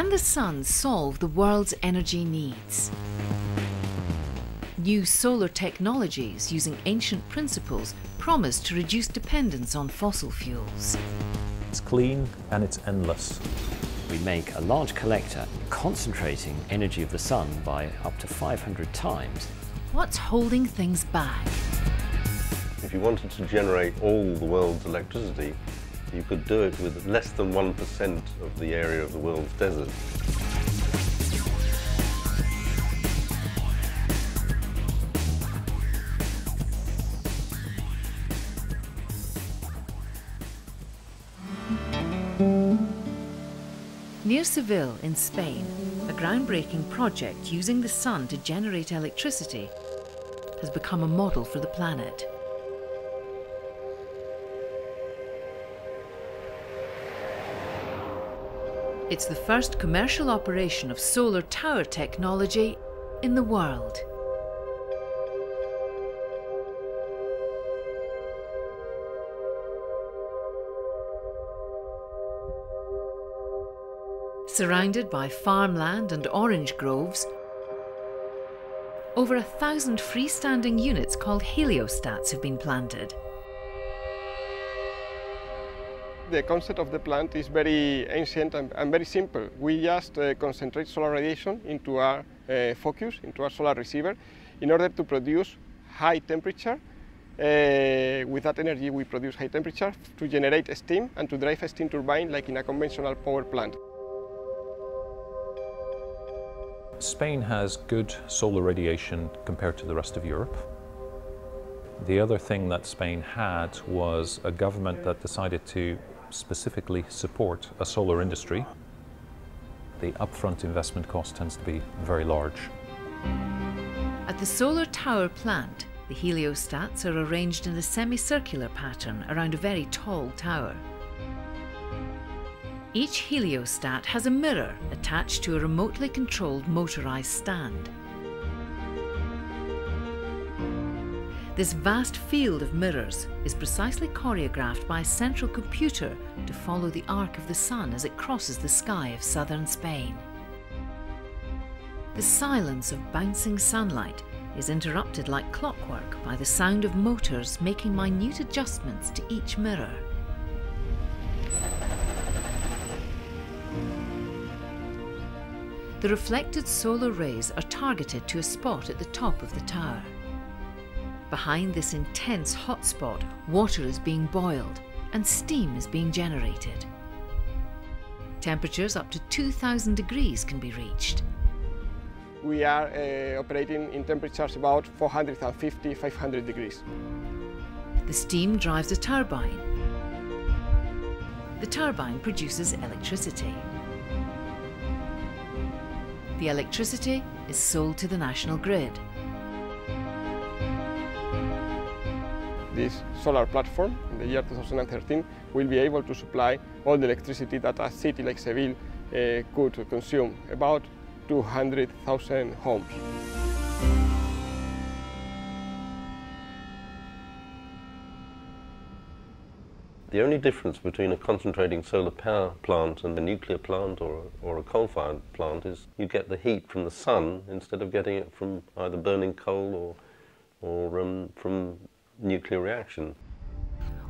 Can the sun solve the world's energy needs? New solar technologies using ancient principles promise to reduce dependence on fossil fuels. It's clean and it's endless. We make a large collector concentrating energy of the sun by up to 500 times. What's holding things back? If you wanted to generate all the world's electricity, you could do it with less than 1% of the area of the world's desert. Near Seville in Spain, a groundbreaking project using the sun to generate electricity has become a model for the planet. It's the first commercial operation of solar tower technology in the world. Surrounded by farmland and orange groves, over a thousand freestanding units called heliostats have been planted. The concept of the plant is very ancient and, and very simple. We just uh, concentrate solar radiation into our uh, focus, into our solar receiver, in order to produce high temperature. Uh, with that energy we produce high temperature to generate steam and to drive a steam turbine like in a conventional power plant. Spain has good solar radiation compared to the rest of Europe. The other thing that Spain had was a government that decided to specifically support a solar industry. The upfront investment cost tends to be very large. At the solar tower plant, the heliostats are arranged in a semicircular pattern around a very tall tower. Each heliostat has a mirror attached to a remotely controlled motorised stand. This vast field of mirrors is precisely choreographed by a central computer to follow the arc of the sun as it crosses the sky of southern Spain. The silence of bouncing sunlight is interrupted like clockwork by the sound of motors making minute adjustments to each mirror. The reflected solar rays are targeted to a spot at the top of the tower. Behind this intense hotspot, water is being boiled and steam is being generated. Temperatures up to 2000 degrees can be reached. We are uh, operating in temperatures about 450, 500 degrees. The steam drives a turbine. The turbine produces electricity. The electricity is sold to the national grid. This solar platform in the year 2013 will be able to supply all the electricity that a city like Seville uh, could consume, about 200,000 homes. The only difference between a concentrating solar power plant and a nuclear plant or, or a coal-fired plant is you get the heat from the sun instead of getting it from either burning coal or, or um, from nuclear reaction.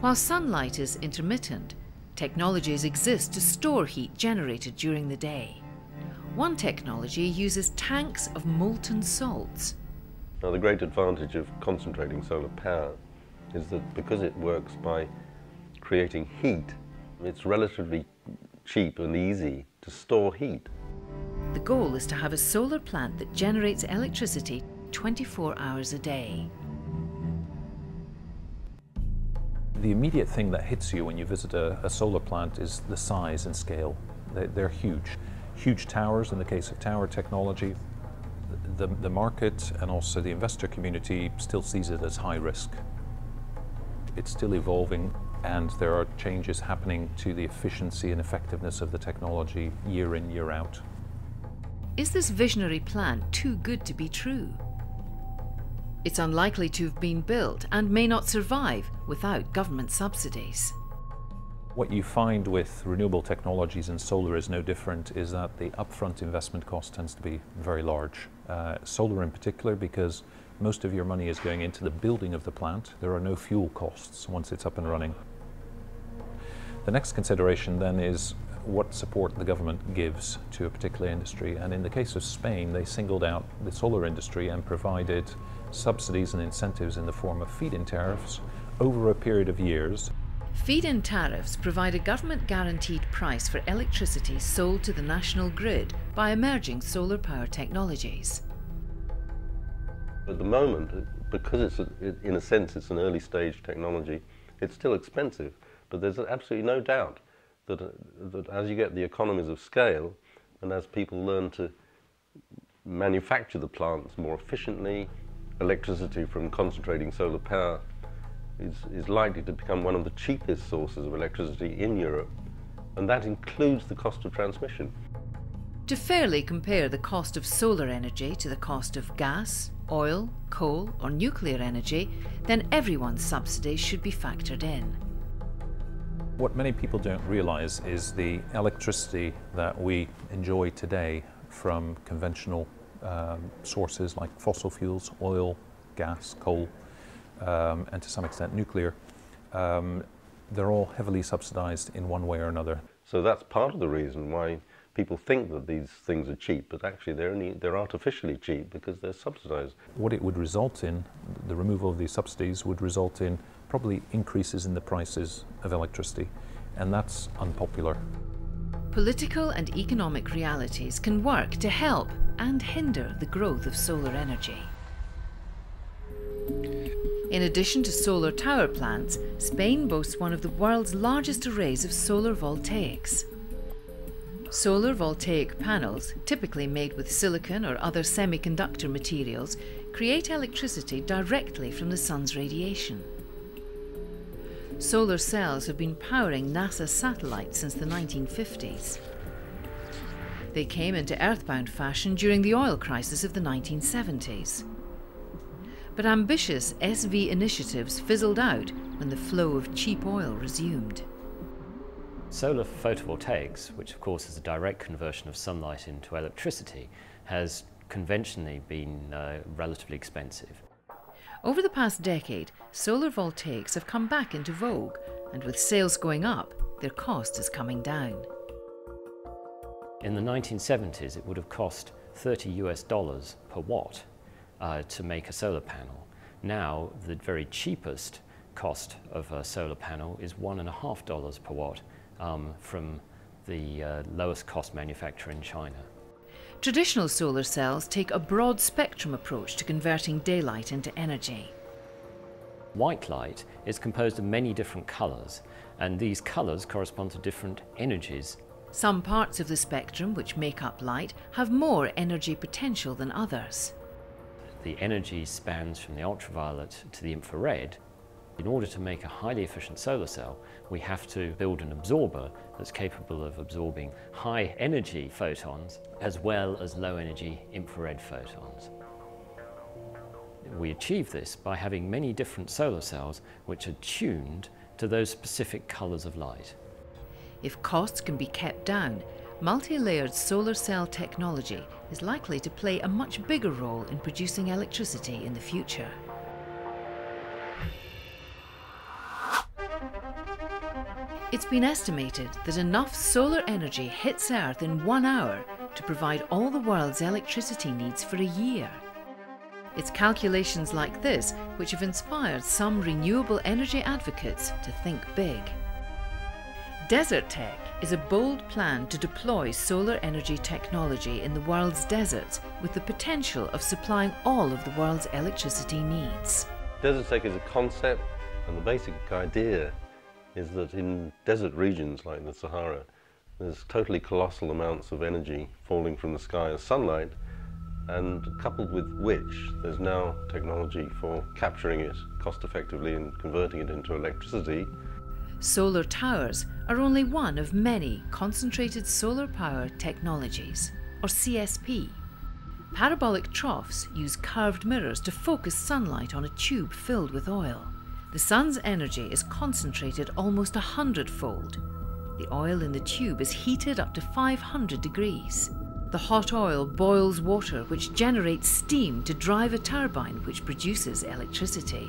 While sunlight is intermittent, technologies exist to store heat generated during the day. One technology uses tanks of molten salts. Now the great advantage of concentrating solar power is that because it works by creating heat, it's relatively cheap and easy to store heat. The goal is to have a solar plant that generates electricity 24 hours a day. The immediate thing that hits you when you visit a, a solar plant is the size and scale. They, they're huge. Huge towers in the case of tower technology. The, the market and also the investor community still sees it as high risk. It's still evolving and there are changes happening to the efficiency and effectiveness of the technology year in, year out. Is this visionary plan too good to be true? It's unlikely to have been built and may not survive without government subsidies. What you find with renewable technologies and solar is no different, is that the upfront investment cost tends to be very large. Uh, solar in particular, because most of your money is going into the building of the plant. There are no fuel costs once it's up and running. The next consideration then is what support the government gives to a particular industry. And in the case of Spain, they singled out the solar industry and provided subsidies and incentives in the form of feed-in tariffs over a period of years. Feed-in tariffs provide a government-guaranteed price for electricity sold to the national grid by emerging solar power technologies. At the moment, because it's a, it, in a sense it's an early stage technology, it's still expensive, but there's absolutely no doubt that, uh, that as you get the economies of scale and as people learn to manufacture the plants more efficiently, electricity from concentrating solar power is, is likely to become one of the cheapest sources of electricity in Europe, and that includes the cost of transmission. To fairly compare the cost of solar energy to the cost of gas, oil, coal, or nuclear energy, then everyone's subsidies should be factored in. What many people don't realise is the electricity that we enjoy today from conventional um, sources like fossil fuels, oil, gas, coal, um, and to some extent nuclear, um, they're all heavily subsidized in one way or another. So that's part of the reason why people think that these things are cheap, but actually they're, only, they're artificially cheap because they're subsidized. What it would result in, the removal of these subsidies would result in probably increases in the prices of electricity, and that's unpopular. Political and economic realities can work to help and hinder the growth of solar energy. In addition to solar tower plants, Spain boasts one of the world's largest arrays of solar voltaics. Solar voltaic panels, typically made with silicon or other semiconductor materials, create electricity directly from the sun's radiation. Solar cells have been powering NASA satellites since the 1950s. They came into earthbound fashion during the oil crisis of the 1970s. But ambitious PV initiatives fizzled out when the flow of cheap oil resumed. Solar photovoltaics, which of course is a direct conversion of sunlight into electricity, has conventionally been uh, relatively expensive. Over the past decade, solar voltaics have come back into vogue, and with sales going up, their cost is coming down. In the 1970s, it would have cost 30 US dollars per watt uh, to make a solar panel. Now, the very cheapest cost of a solar panel is one and a half dollars per watt um, from the uh, lowest cost manufacturer in China. Traditional solar cells take a broad spectrum approach to converting daylight into energy. White light is composed of many different colours, and these colours correspond to different energies. Some parts of the spectrum which make up light have more energy potential than others the energy spans from the ultraviolet to the infrared. In order to make a highly efficient solar cell, we have to build an absorber that's capable of absorbing high energy photons as well as low energy infrared photons. We achieve this by having many different solar cells which are tuned to those specific colours of light. If costs can be kept down, multi-layered solar cell technology is likely to play a much bigger role in producing electricity in the future. It's been estimated that enough solar energy hits Earth in one hour to provide all the world's electricity needs for a year. It's calculations like this which have inspired some renewable energy advocates to think big. Desertec is a bold plan to deploy solar energy technology in the world's deserts with the potential of supplying all of the world's electricity needs. Desertec is a concept and the basic idea is that in desert regions like the Sahara there's totally colossal amounts of energy falling from the sky as sunlight and coupled with which there's now technology for capturing it cost effectively and converting it into electricity Solar towers are only one of many concentrated solar power technologies, or CSP. Parabolic troughs use curved mirrors to focus sunlight on a tube filled with oil. The sun's energy is concentrated almost a hundredfold. The oil in the tube is heated up to 500 degrees. The hot oil boils water which generates steam to drive a turbine which produces electricity.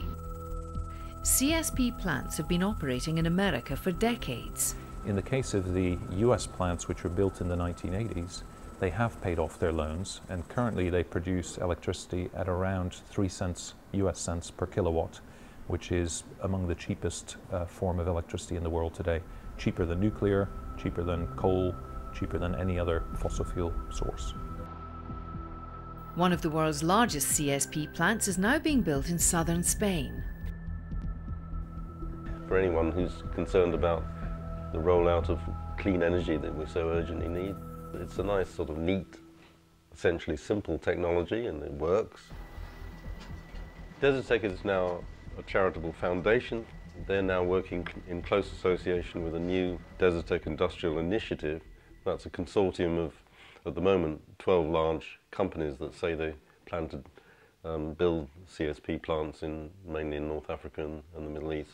CSP plants have been operating in America for decades. In the case of the US plants which were built in the 1980s, they have paid off their loans and currently they produce electricity at around 3 cents US cents per kilowatt, which is among the cheapest uh, form of electricity in the world today. Cheaper than nuclear, cheaper than coal, cheaper than any other fossil fuel source. One of the world's largest CSP plants is now being built in southern Spain. For anyone who's concerned about the rollout of clean energy that we so urgently need, it's a nice sort of neat, essentially simple technology and it works. Desertec is now a charitable foundation. They're now working in close association with a new Desertec Industrial Initiative that's a consortium of, at the moment, 12 large companies that say they plan to um, build CSP plants in mainly in North Africa and, and the Middle East.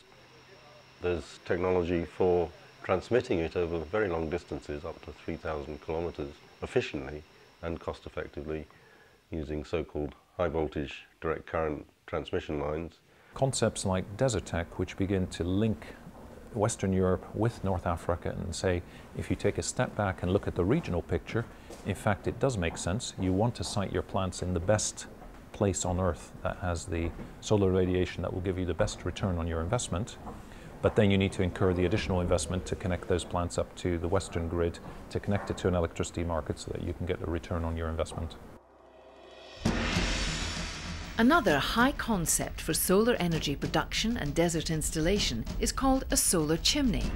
There's technology for transmitting it over very long distances, up to 3,000 kilometers, efficiently and cost effectively using so-called high voltage direct current transmission lines. Concepts like Desertec, which begin to link Western Europe with North Africa and say, if you take a step back and look at the regional picture, in fact, it does make sense. You want to site your plants in the best place on Earth that has the solar radiation that will give you the best return on your investment. But then you need to incur the additional investment to connect those plants up to the Western grid, to connect it to an electricity market so that you can get a return on your investment. Another high concept for solar energy production and desert installation is called a solar chimney.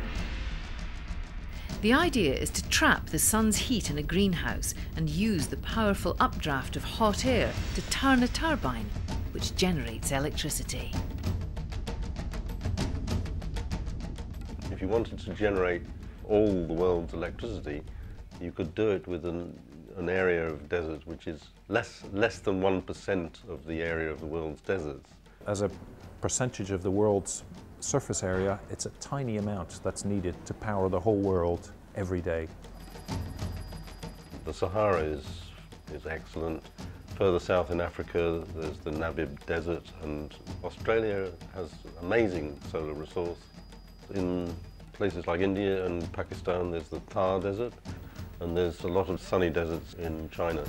The idea is to trap the sun's heat in a greenhouse and use the powerful updraft of hot air to turn a turbine, which generates electricity. You wanted to generate all the world's electricity, you could do it with an an area of desert which is less, less than 1% of the area of the world's deserts. As a percentage of the world's surface area, it's a tiny amount that's needed to power the whole world every day. The Sahara is, is excellent. Further south in Africa, there's the Namib Desert, and Australia has amazing solar resource. In places like India and Pakistan, there's the Thar Desert, and there's a lot of sunny deserts in China.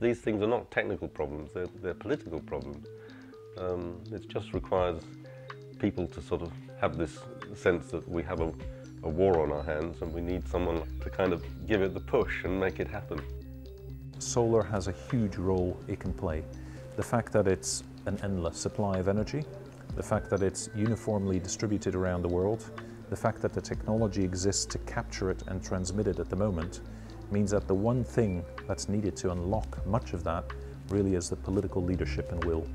These things are not technical problems, they're, they're political problems. Um, it just requires people to sort of have this sense that we have a, a war on our hands and we need someone to kind of give it the push and make it happen. Solar has a huge role it can play. The fact that it's an endless supply of energy, the fact that it's uniformly distributed around the world, the fact that the technology exists to capture it and transmit it at the moment means that the one thing that's needed to unlock much of that really is the political leadership and will.